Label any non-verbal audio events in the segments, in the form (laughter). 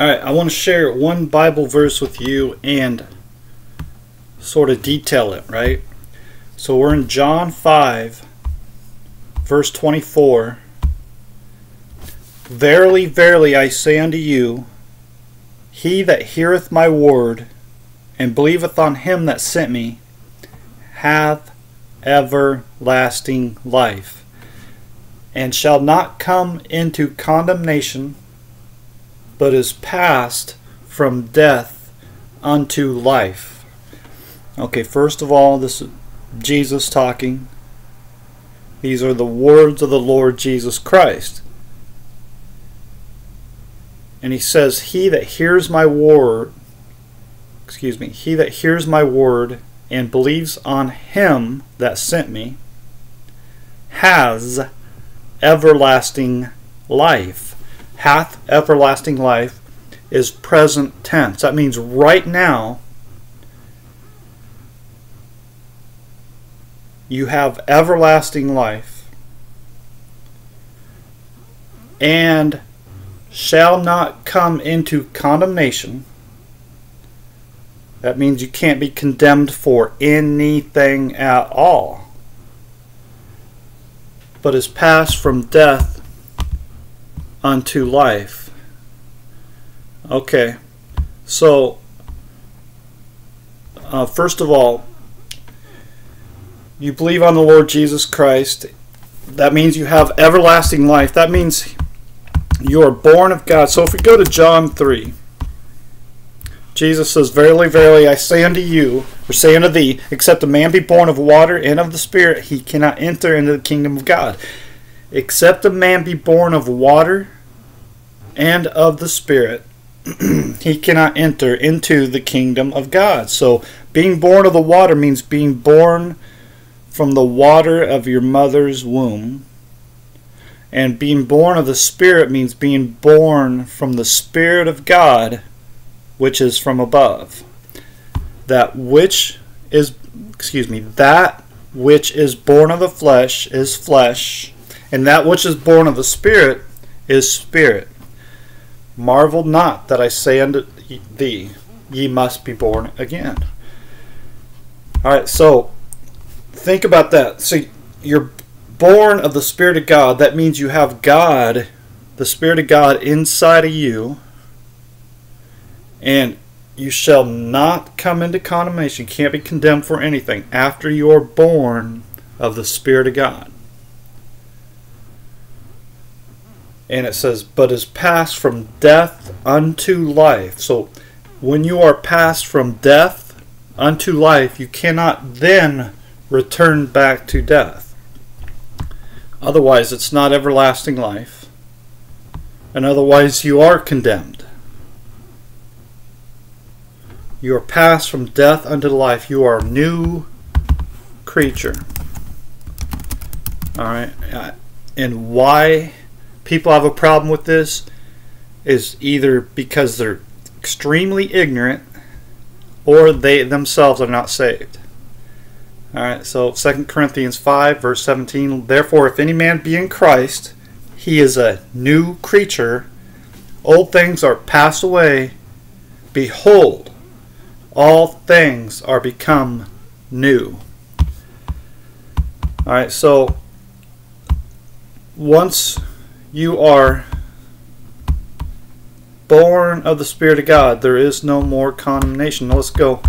All right, I want to share one Bible verse with you and sort of detail it, right? So we're in John 5, verse 24. Verily, verily, I say unto you, he that heareth my word and believeth on him that sent me hath everlasting life, and shall not come into condemnation, but is passed from death unto life. Okay, first of all, this is Jesus talking. These are the words of the Lord Jesus Christ. And he says, He that hears my word, excuse me, he that hears my word and believes on him that sent me has everlasting life. Hath everlasting life is present tense. That means right now you have everlasting life and shall not come into condemnation. That means you can't be condemned for anything at all, but is passed from death unto life. Okay, so uh, first of all, you believe on the Lord Jesus Christ. That means you have everlasting life. That means you are born of God. So if we go to John 3, Jesus says, Verily, verily, I say unto you, or say unto thee, except a man be born of water and of the Spirit, he cannot enter into the kingdom of God. Except a man be born of water and of the Spirit, (clears throat) he cannot enter into the kingdom of God. So being born of the water means being born from the water of your mother's womb. And being born of the Spirit means being born from the Spirit of God, which is from above. That which is, excuse me, that which is born of the flesh is flesh, and that which is born of the Spirit is spirit. Marvel not that I say unto thee, ye must be born again. All right, so think about that. So you're born of the Spirit of God. That means you have God, the Spirit of God, inside of you. And you shall not come into condemnation. Can't be condemned for anything after you are born of the Spirit of God. And it says, but is passed from death unto life. So when you are passed from death unto life, you cannot then return back to death. Otherwise, it's not everlasting life, and otherwise, you are condemned. You are passed from death unto life. You are a new creature. All right, uh, and why people have a problem with this is either because they're extremely ignorant or they themselves are not saved. All right, so 2 Corinthians 5, verse 17. Therefore, if any man be in Christ, he is a new creature. Old things are passed away. Behold, all things are become new. All right, so once you are born of the Spirit of God, there is no more condemnation. Now let's go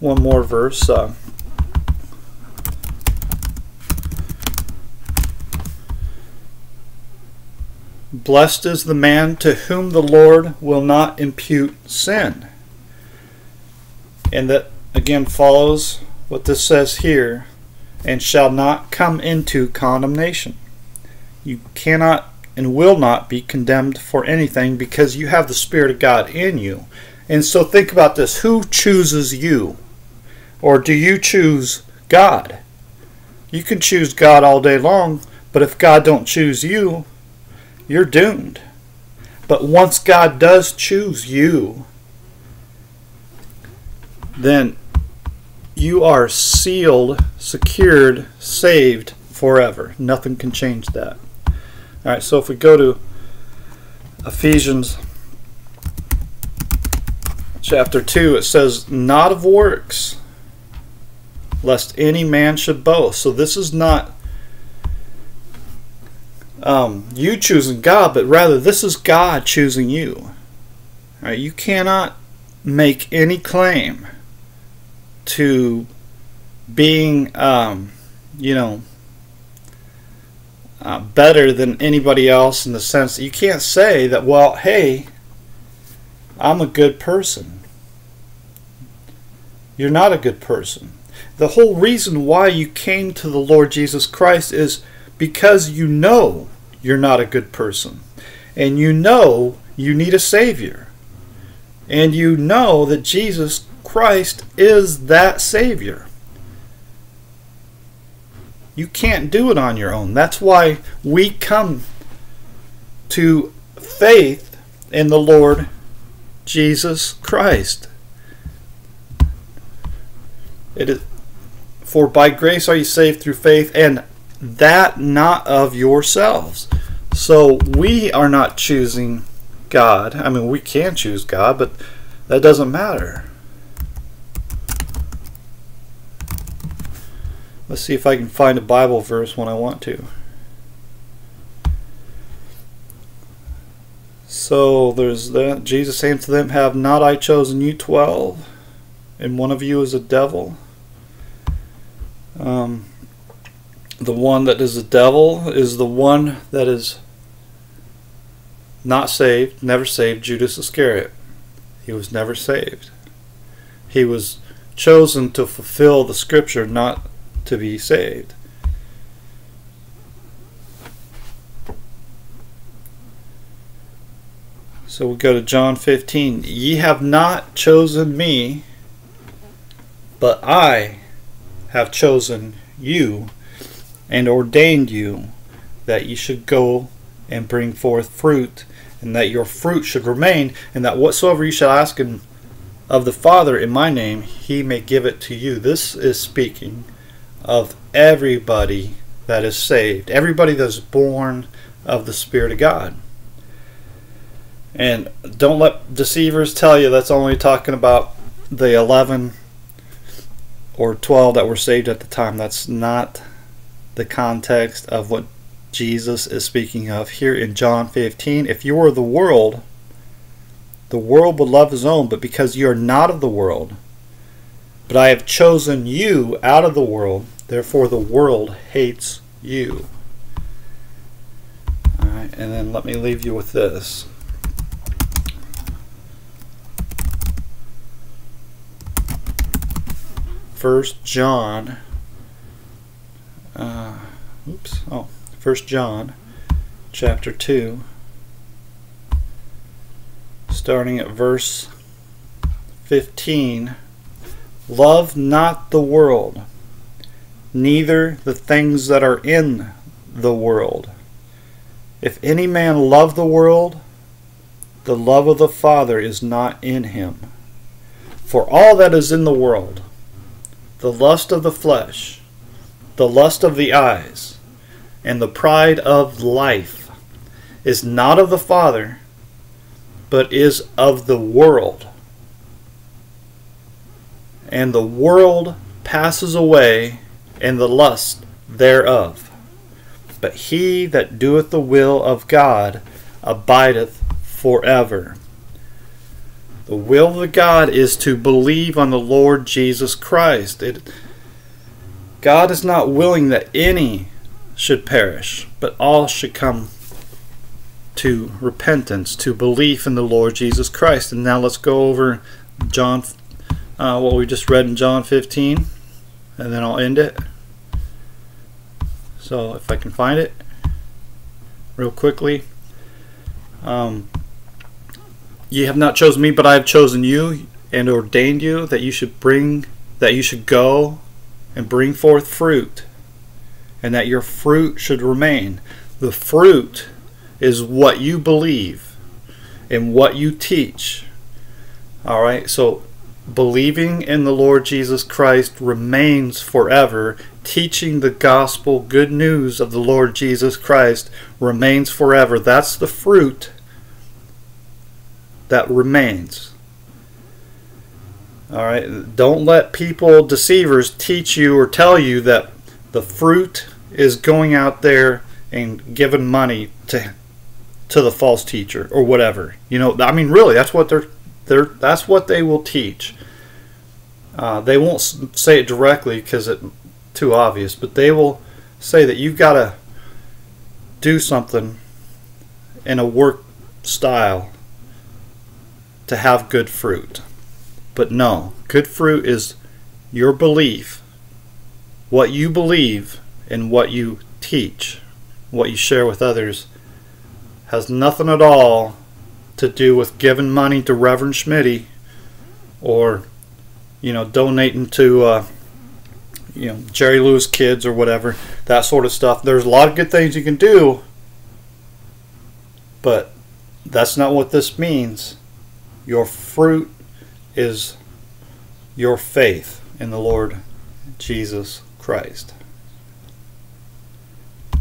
one more verse. Uh, Blessed is the man to whom the Lord will not impute sin. And that again follows what this says here and shall not come into condemnation. You cannot and will not be condemned for anything because you have the Spirit of God in you. And so think about this who chooses you? Or do you choose God? You can choose God all day long, but if God don't choose you, you're doomed. But once God does choose you, then you are sealed, secured, saved forever. Nothing can change that. All right, so if we go to Ephesians chapter 2, it says, Not of works, lest any man should boast. So this is not um, you choosing God, but rather this is God choosing you. Right? You cannot make any claim to being, um, you know, uh, better than anybody else in the sense that you can't say that, well, hey, I'm a good person. You're not a good person. The whole reason why you came to the Lord Jesus Christ is because you know you're not a good person. And you know you need a Savior. And you know that Jesus Christ is that Savior. You can't do it on your own. That's why we come to faith in the Lord Jesus Christ. It is for by grace are you saved through faith and that not of yourselves. So we are not choosing God. I mean, we can choose God, but that doesn't matter. Let's see if I can find a Bible verse when I want to. So there's that. Jesus saying to them, Have not I chosen you twelve? And one of you is a devil. Um, the one that is the devil is the one that is not saved, never saved, Judas Iscariot. He was never saved. He was chosen to fulfill the scripture, not to be saved. So we go to John 15. Ye have not chosen me, but I have chosen you and ordained you that ye should go and bring forth fruit, and that your fruit should remain, and that whatsoever you shall ask in, of the Father in my name, he may give it to you. This is speaking of everybody that is saved, everybody that is born of the Spirit of God. And don't let deceivers tell you that's only talking about the 11 or 12 that were saved at the time. That's not the context of what Jesus is speaking of here in John 15. If you were the world, the world would love his own, but because you are not of the world, but I have chosen you out of the world, therefore the world hates you. Alright, and then let me leave you with this. First John uh, oops, oh, First John chapter 2, starting at verse 15. Love not the world, neither the things that are in the world. If any man love the world, the love of the Father is not in him. For all that is in the world, the lust of the flesh, the lust of the eyes, and the pride of life is not of the Father, but is of the world. And the world passes away, and the lust thereof. But he that doeth the will of God abideth forever. The will of God is to believe on the Lord Jesus Christ. It, God is not willing that any should perish, but all should come to repentance, to belief in the Lord Jesus Christ. And now let's go over John, uh, what we just read in John 15, and then I'll end it. So if I can find it real quickly. Um, ye have not chosen me, but I have chosen you and ordained you that you should bring, that you should go and bring forth fruit, and that your fruit should remain. The fruit is what you believe and what you teach. All right, so believing in the Lord Jesus Christ remains forever. Teaching the gospel, good news of the Lord Jesus Christ remains forever. That's the fruit that remains. All right. Don't let people, deceivers, teach you or tell you that the fruit is going out there and giving money to to the false teacher or whatever. You know, I mean, really, that's what they're they're that's what they will teach. Uh, they won't say it directly because it's too obvious, but they will say that you've got to do something in a work style to have good fruit. But no, good fruit is your belief, what you believe, and what you teach, what you share with others, has nothing at all to do with giving money to Reverend Schmitty or, you know, donating to, uh, you know, Jerry Lewis kids or whatever, that sort of stuff. There's a lot of good things you can do, but that's not what this means. Your fruit is your faith in the Lord Jesus Christ.